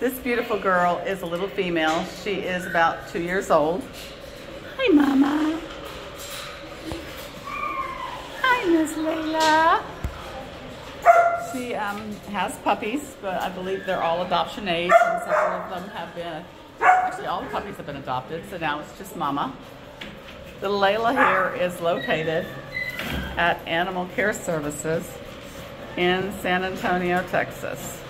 This beautiful girl is a little female. She is about two years old. Hi, Mama. Hi, Miss Layla. She um, has puppies, but I believe they're all adoption age, and several of them have been, actually all the puppies have been adopted, so now it's just Mama. The Layla here is located at Animal Care Services in San Antonio, Texas.